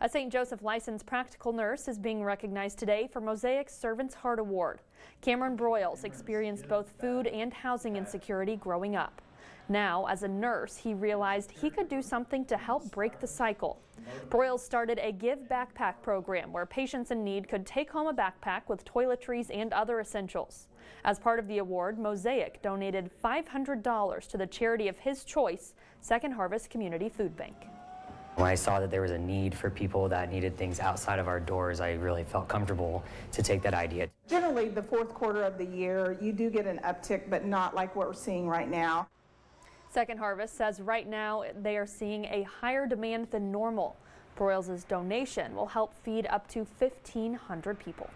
A St. Joseph licensed practical nurse is being recognized today for Mosaic's Servant's Heart Award. Cameron Broyles experienced both food and housing insecurity growing up. Now, as a nurse, he realized he could do something to help break the cycle. Broyles started a Give Backpack program where patients in need could take home a backpack with toiletries and other essentials. As part of the award, Mosaic donated $500 to the charity of his choice, Second Harvest Community Food Bank. When I saw that there was a need for people that needed things outside of our doors, I really felt comfortable to take that idea. Generally, the fourth quarter of the year, you do get an uptick, but not like what we're seeing right now. Second Harvest says right now they are seeing a higher demand than normal. Broyles' donation will help feed up to 1,500 people.